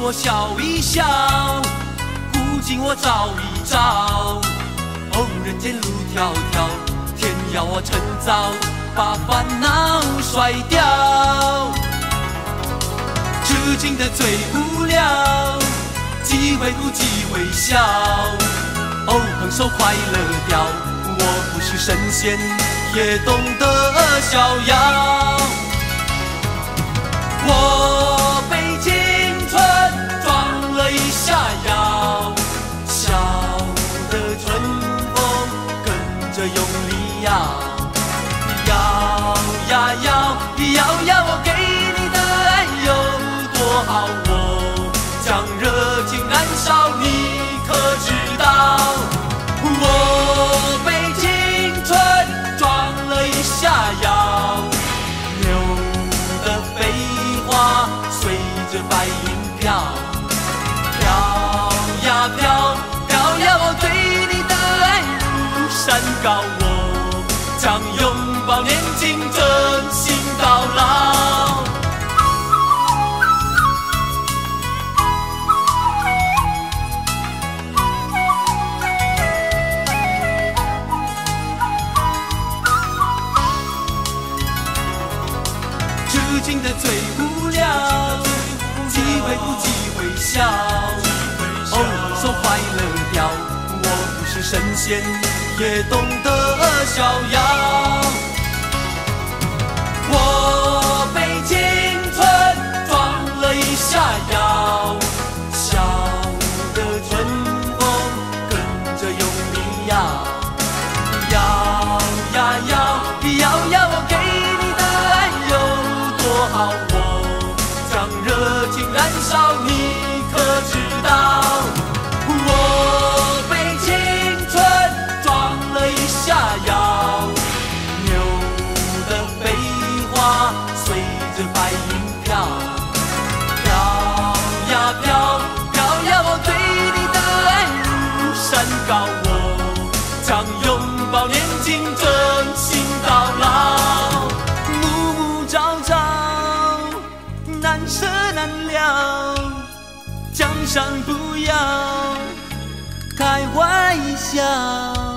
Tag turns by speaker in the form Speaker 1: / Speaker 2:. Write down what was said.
Speaker 1: 我笑一笑，古今我照一照。哦，人间路迢迢，天要我趁早把烦恼甩掉。痴情的最无聊，几回哭几回笑。哦，横手快乐掉，我不是神仙，也懂得逍遥。我将热情燃烧，你可知道？我被青春撞了一下腰，牛的飞花随着白云飘，飘呀飘，飘呀，我对你的爱如山高，我将拥抱年轻，真心到老。痴情的最无聊，几回哭几回笑。哦，说快乐掉，我不是神仙，也懂得逍遥。我将拥抱年轻，真心到老。暮暮朝朝，难舍难了，江山不要开玩笑。